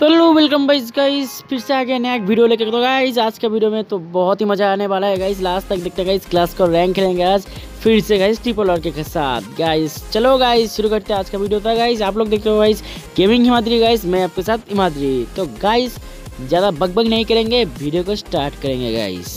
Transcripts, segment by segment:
तो लो welcome guys guys फिर से आ गया नया एक वीडियो लेकर तो गाइस आज का वीडियो में तो बहुत ही मज़ा आने वाला है गाइस लास्ट तक देखते गाइस क्लास को रैंक खेलेंगे आज। फिर से गाइस ट्रिपल और के साथ। गाइस चलो गाइस शुरू करते हैं आज का वीडियो था गाइस आप लोग देखते हो गाइस गेमिंग हिमाद्री गाइस मैं आपके साथ हिमाद्री। तो गाइस ज़्यादा बग बग नहीं करेंगे वीडियो को स्टार्ट करेंगे गाइस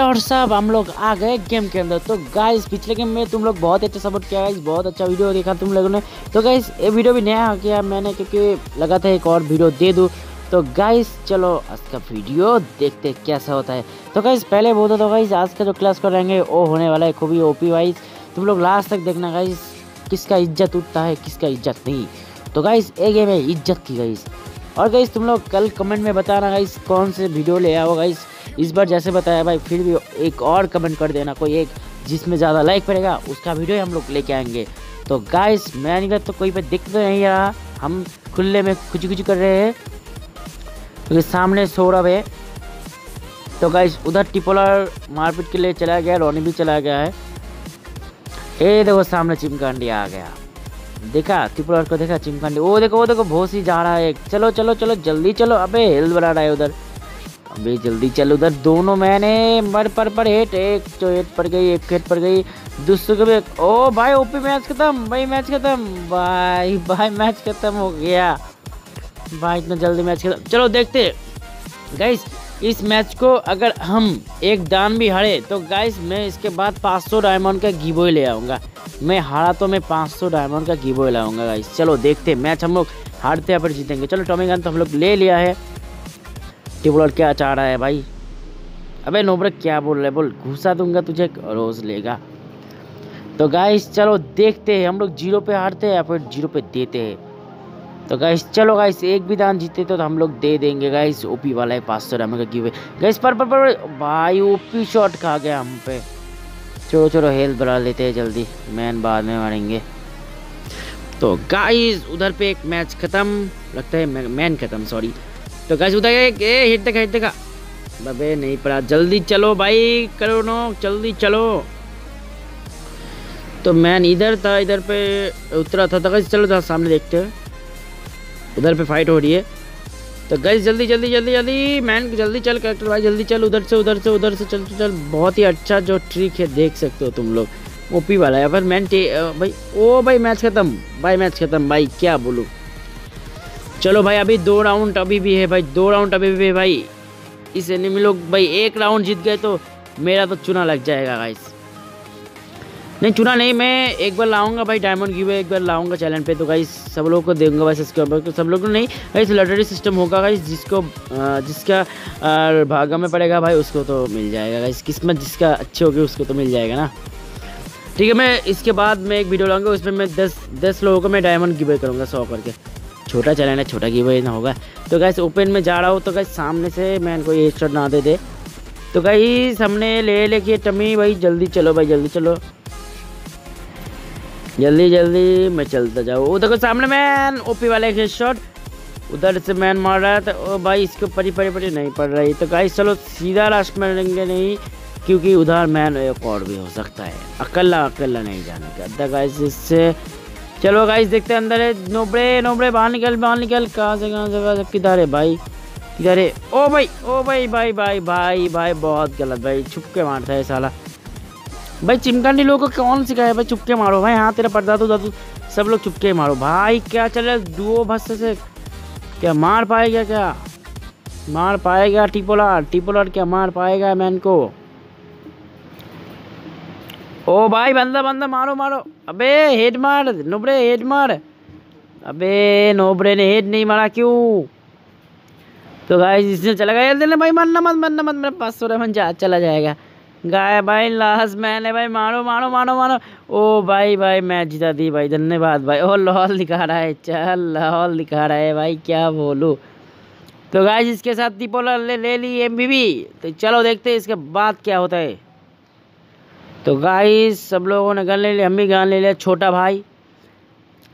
और सब हम लोग आ गए गेम के अंदर। तो गाइस पिछले गेम में तुम लोग बहुत अच्छा सपोर्ट किया गाइस बहुत अच्छा वीडियो देखा तुम लोगों ने। तो गाइस ये वीडियो भी नया गया मैंने क्योंकि लगा था एक और वीडियो दे दूँ। तो गाइस चलो आज का वीडियो देखते कैसा होता है। तो गाइस पहले बोलते तो गाइस आज का जो क्लास कर रहेंगे, वो होने वाला है खूबी ओपी वाइज तुम लोग लास्ट तक देखना गाइस किसका इज़्ज़त उठता है, किसका इज़्ज़त नहीं। तो गाइस ये गेम है इज़्ज़त की गाइस और गाइस तुम लोग कल कमेंट में बताना गाइस कौन से वीडियो ले आओ गाइस इस बार जैसे बताया भाई, फिर भी एक और कमेंट कर देना, कोई एक जिसमें ज़्यादा लाइक पड़ेगा, उसका वीडियो हम लोग लेके आएँगे। तो गाइस मैं नहीं तो कोई पे दिख तो नहीं रहा हम खुले में कुछ कुछ कर रहे हैं। क्योंकि तो सामने सौरभ है। तो गाइस उधर टिपोलर मारपीट के लिए चला गया रोनी भी चला गया है। ए देखो, सामने चिमकांडी आ गया। देखा टिपोलर को देखा चिमकांडी? वो देखो वो देखो भोसी जा रहा है। चलो चलो चलो, जल्दी चलो। अबे हेल्थ बना रहा है उधर। अबे जल्दी चल उधर। दोनों मैंने मर पर पर हेट एक तो हेट पड़ गई, एक हेट पड़ गई। दूसरे को भी ओ भाई ओपी मैच खत्म। भाई मैच खत्म। भाई भाई मैच खत्म हो गया। भाई, इतना जल्दी मैच खत्म। चलो देखते गाइस इस मैच को अगर हम एक दान भी हारे तो गाइस मैं इसके बाद 500 डायमंड का गिबोय ले आऊँगा। मैं हारा तो मैं 500 डायमंड का गिबोय लाऊँगा गाइस चलो देखते मैच हम लोग हारते या फिर जीतेंगे। चलो टॉमी गन तो हम लोग ले लिया है। टिबलर क्या चाह रहा है भाई? अबे नोबरक क्या बोल रहे बोल घुसा दूँगा तुझे रोज लेगा। तो गाइस चलो देखते हैं हम लोग ज़ीरो पे हारते हैं या फिर ज़ीरो पे देते हैं। तो गाइस चलो गाइस एक भी दान जीते तो, तो हम लोग दे देंगे। गाइस ओपी वाला है पाँच सौ रैम का गिवे गाइस पर पर पर भाई ओपी शॉट खा गया हम पे। चलो चलो हेल्थ बढ़ा लेते हैं जल्दी। मैन बाद में मारेंगे। तो गाइस उधर पे एक मैच खत्म लगता है मैन खत्म सॉरी तो उधर एक ए हिट देखा हिट देखा। बबे, नहीं पड़ा। जल्दी चलो भाई, करो नो, जल्दी चलो। तो मैन इधर था, इधर पे उतरा था तो गाइस चलो जरा सामने देखते हैं। उधर पे फाइट हो रही है। तो गैस जल्दी जल्दी जल्दी जल्दी मैन जल्दी चल करेक्टर भाई, जल्दी चल, उधर से उधर से उधर से, चल चल चल। बहुत ही अच्छा जो ट्रिक है, देख सकते हो तुम लोग। ओपी वाला है, पर मैन भाई, ओ भाई मैच खत्म। भाई मैच खत्म। भाई, क्या बोलूँ? चलो भाई, अभी दो राउंड अभी भी है भाई, दो राउंड अभी भी है भाई। इस एनिमी लोग, भाई, एक राउंड जीत गए तो मेरा तो चुना लग जाएगा गाइस नहीं, चुना नहीं, मैं एक बार लाऊँगा भाई डायमंड की एक बार लाऊँगा चैलेंज पे तो गाइस सब लोगों को देंगे भाई सब्सक्राइबर तो सब लोग को नहीं भाई लॉटरी सिस्टम होगा भाई जिसको जिसका भागा में पड़ेगा भाई, उसको तो मिल जाएगा गाइस किस्मत जिसका अच्छी होगी, उसको तो मिल जाएगा ना। ठीक है, मैं इसके बाद मैं एक वीडियो लाऊँगा, उसमें मैं दस दस लोगों को मैं डायमंड गिवे करूँगा, सौ करके। छोटा चैलेंज है, छोटा गिवे ना होगा। तो गैस ओपन में जा रहा हूँ तो गैस सामने से मैं इनको एक शॉट ना दे दे। तो गई हमने ले लेके टमी, भाई, जल्दी चलो, भाई, जल्दी चलो। जल्दी जल्दी, मैं चलता जाऊँ। वो देखो, सामने मैन ओपी वाले के शॉट उधर से मैन मार रहा था ओ, भाई, इसके परी परी परी नहीं पड़ रही। तो गाइस चलो, सीधा लास्ट में रहेंगे, नहीं, क्योंकि उधर मैन एक और भी हो सकता है। अकेला अकेला नहीं जाने का। अद्धा गाइस इससे चलो गाइस देखते हैं अंदर है। नोबड़े नोबड़े, बाहर निकल बाहर निकल। कहाँ से कहाँ से, कहाँ किधर है भाई? किधर है? ओ भाई ओ भाई भाई भाई भाई भाई, बहुत गलत भाई। छुप के मारता है साला। भाई चिमकांडी लोगों को कौन सिखाया भाई? चुपके मारो भाई। हाँ तेरा पर्दा तो दादू, सब लोग चुपके मारो। भाई, क्या चल रहा है? से। क्या मार पाएगा क्या? मार पाएगा टिपोलार? टिपोलार क्या मार पाएगा मैन को? ओ भाई, बंदा बंदा, मारो मारो। अबे हेड मार नोबरे हेड मार। अबे नोबरे ने हेड नहीं मारा, क्यों? तो गाइस इसने चला गया। भाई, मरना मत मरना मत, मेरे पास सौ मन जा चला जाएगा। गाय भाई लास्ट मैंने भाई, मारो मारो मारो मारो। ओ भाई भाई मैच जिता दी, भाई, धन्यवाद, भाई। ओ लाहौल दिखा रहा है, चल लाहौल दिखा रहा है, भाई, क्या बोलूँ। तो गाय जिसके साथ दीपोला ले ले ली एम तो चलो देखते हैं इसके बाद क्या होता है। तो गाय सब लोगों ने गन ले लिया हम भी गान ले लिया, छोटा भाई,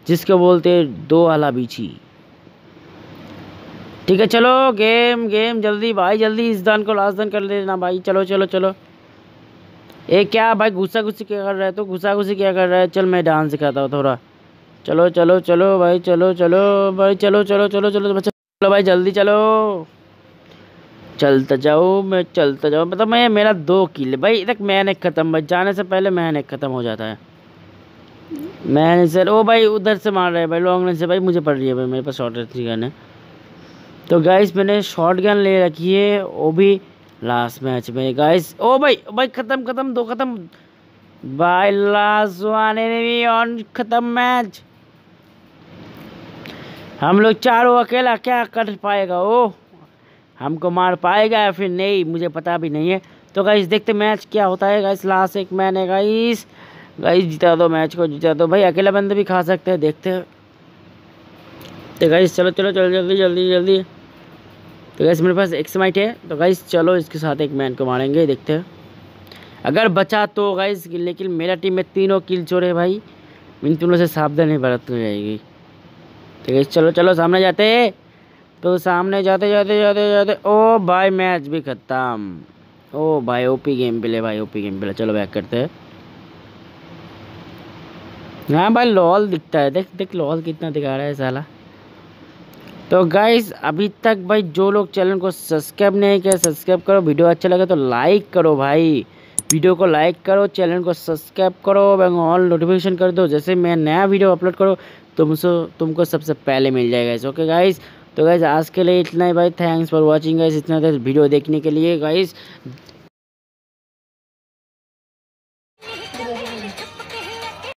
जिसको बोलते दो आला बीछी। ठीक है, चलो गेम गेम जल्दी, भाई, जल्दी, इस दान को लास्ट दान कर लेना भाई, चलो चलो चलो। ये क्या, भाई गुस्सा गुस्सी क्या कर रहा है तो? गुस्सा गुस्सी क्या कर रहा है? चल, मैं डांस सिखाता हूँ थोड़ा। चलो चलो चलो, भाई, चलो चलो, भाई चलो चलो चलो चलो चलो, भाई, जल्दी, चलो। चलता जाओ, मैं चलता जाओ मतलब मैं, मेरा दो किल भाई तक मैंने ख़त्म भाई जाने से पहले मैंने ख़त्म हो जाता है। मैंने सर, ओ भाई, उधर से मार रहे हैं भाई लॉन्ग रेंज से। भाई, मुझे पड़ रही है भाई, मेरे पास शॉर्ट रेंज गन है। तो गाइस मैंने शॉर्ट गन ले रखी है, वो भी लास्ट मैच में। गाइस ओ भाई भाई, ख़त्म ख़त्म, दो ख़त्म। भाई लास्ट वन एनिमी ऑन ख़त्म मैच हम लोग चारों अकेला क्या कर पाएगा, ओ? हमको मार पाएगा या फिर नहीं, मुझे पता भी नहीं है। तो गाइस देखते मैच क्या होता है। गाइस लास्ट एक मैन है गाइस गाइस जिता दो मैच को, जिता दो। भाई, अकेला बंदे भी खा सकते हैं, देखते हैं। तो गाइस चलो चलो चलो, जल्दी जल्दी जल्दी। तो गाइस मेरे पास एक समाइट है। तो गाइस चलो, इसके साथ एक मैन को मारेंगे, देखते हैं। अगर बचा तो गाइस लेकिन मेरा टीम में तीनों किल चोर है भाई। इन तीनों से सावधानी बरतनी जाएगी तो गाइस चलो चलो, सामने जाते हैं। तो सामने जाते जाते जाते जाते, ओ भाई मैच भी ख़त्म। ओ भाई ओपी गेम प्ले भाई, ओपी गेम प्ले चलो बैक करते हैं। हाँ भाई लॉल दिखता है, देख देख लॉल कितना दिखा रहा है साला। तो गाइस अभी तक भाई जो लोग चैनल को सब्सक्राइब नहीं किया सब्सक्राइब करो। वीडियो अच्छा लगे तो लाइक करो भाई। वीडियो को लाइक करो चैनल को सब्सक्राइब करो और ऑल नोटिफिकेशन कर दो। जैसे मैं नया वीडियो अपलोड करो, तुमसे, तुमको सबसे पहले मिल जाएगा ओके गाइस तो गाइज़ आज के लिए इतना ही भाई। थैंक्स फॉर वॉचिंग गाइज़ इतना देर वीडियो देखने के लिए गाइज़